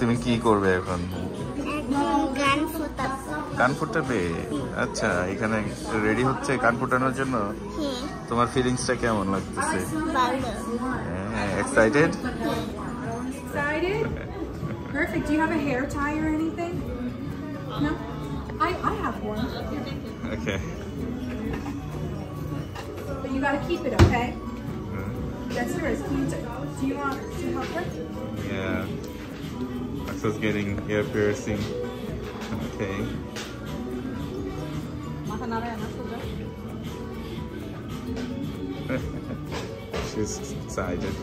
তুমি কি করবে এখন এখন গান ফোটাবো কান ফুটাবে আচ্ছা এখানে রেডি হচ্ছে কান ফুটানোর জন্য হ্যাঁ তোমার ফিলিংসটা কেমন লাগতেছে ভালো হ্যাঁ excited Excited? Perfect. Do you have a hair tie or anything? No? I, I have one. Okay But you gotta keep it, okay? That's yours. Can you t- do you want to help her? Yeah. Aksa's getting ear piercing. Okay. She's excited.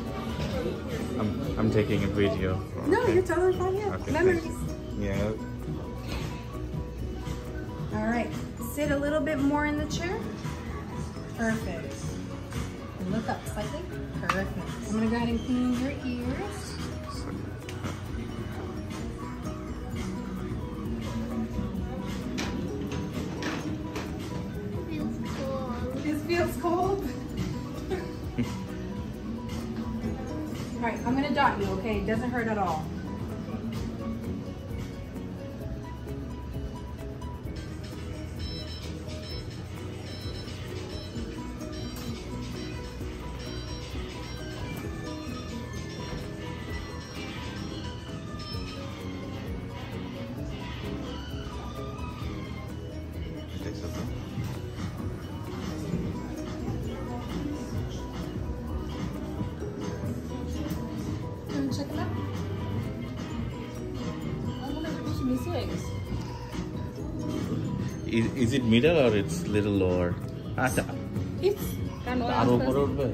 I'm I'm taking a video. No, you're totally fine. Yeah. Okay, Memories. Yeah. All right. Sit a little bit more in the chair. Perfect. And look up slightly. Perfect. I'm gonna go ahead and clean your ears. Dot you. Okay, it doesn't hurt at all. Wanna check it out? Is, is it middle or it's little lower? আচ্ছা It's কারণ ও আরো আস্তে উপরে আস্তে- উঠবে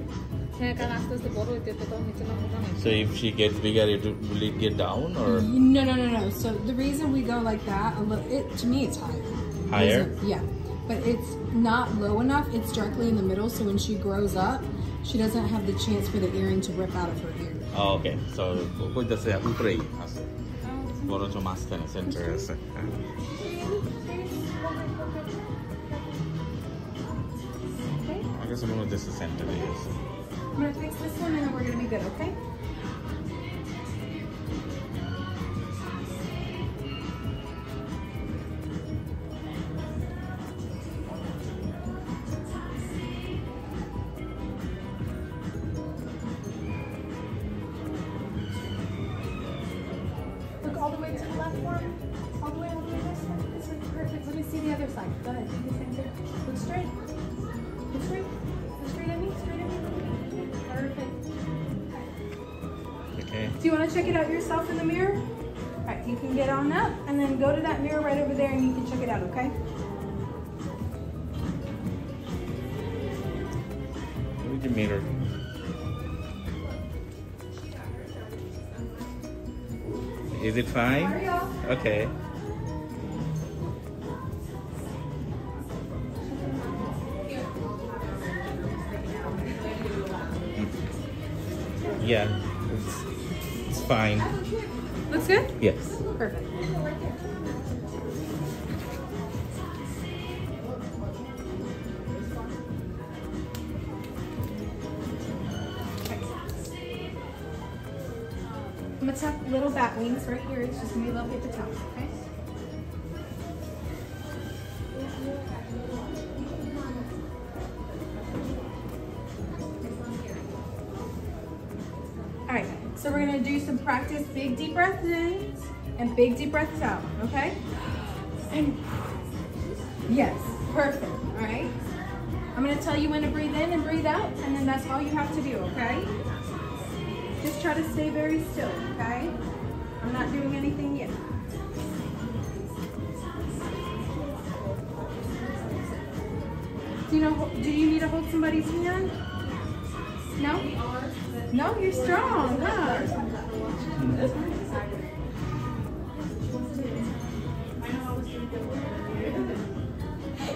হ্যাঁ কারণ আস্তে আস্তে বড় হইতে তো তখন নিচে নামবো না So if she gets bigger, it will will it get down or no, no, no, no. So the reason we go like that, a little, it to me it's higher. higher? Yeah, but it's not low enough. It's directly in the middle, so when she grows up, she doesn't have the chance for the earring to rip out of her ear. Oh, okay. So কইতাছে উপরেই আছে বরঞ্চ মাঝখানে সেন্টারে আছে Okay. I guess মনে হচ্ছে সেন্টারেই আছে I'm gonna fix this one, and then we're gonna be good. Okay. Side. Go ahead. Do the same thing. Look straight. Look straight. Look straight at me. Straight at me. Perfect. Okay. Do you want to check it out yourself in the mirror? All right, you can get on up and then go to that mirror right over there and you can check it out, okay? Look at the mirror. Is it fine? Okay. Yeah, it's, it's fine. Looks good? Yes. Perfect. I'm gonna tuck little bat wings right here. It's just gonna be a little bit paper towel, okay? So we're gonna do some practice big deep breaths in and big deep breaths out, okay? And yes, perfect, all right? I'm gonna tell you when to breathe in and breathe out, and then that's all you have to do, okay? Just try to stay very still, okay? I'm not doing anything yet. Do you know, do you need to hold somebody's hand? No? No, you're strong, huh?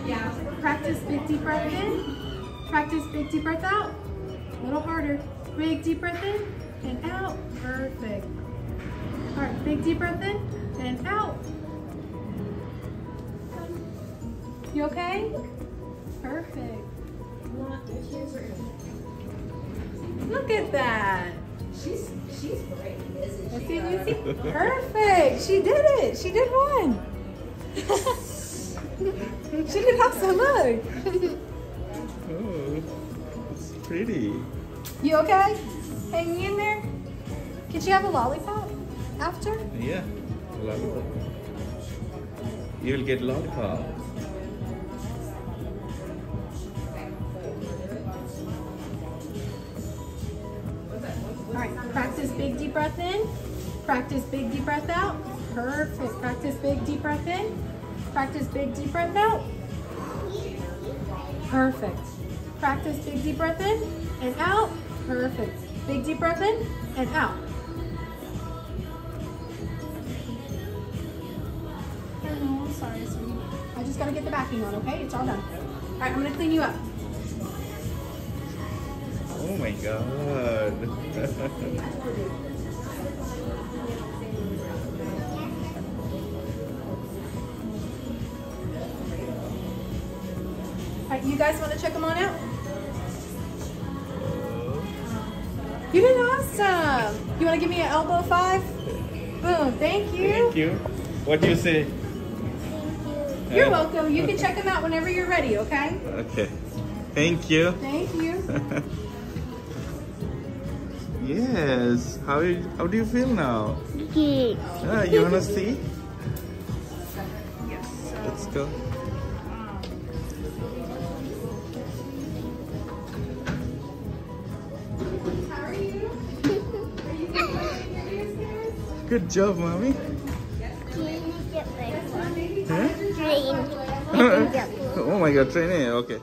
Yeah. Practice big deep breath in. Practice big deep breath out. A little harder. Big deep breath in and out. Perfect. All right, big deep breath in and out. You okay? Perfect. Look at that. She's she's great. Let's see, Lucy. Perfect. She did it. She did one. she did awesome. Look. Oh, it's pretty. You okay? Hanging in there? Could you have a lollipop after? Yeah, lollipop. You'll get lollipop. Big deep breath in. Practice big deep breath out. Perfect. Practice big deep breath in. Practice big deep breath out. Perfect. Practice big deep breath in and out. Perfect. Big deep breath in and out. Oh, I'm sorry, sweetie. I just gotta get the backing on, okay? It's all done. All right, I'm gonna clean you up. Oh my god. Right, you guys wanna check them on out? You did awesome. You want to give me an elbow five? Boom. Thank you. Thank you. What do you say? Thank You're welcome. You can check them out whenever you're ready, okay? Okay. Thank you. Thank you. yes. How you, how do you feel now? Yes. Ah, you wanna see? Yes. Let's go. How are you? Are you good? Good job, mommy. Can you get my phone? Huh? Train. oh my god, training. Okay.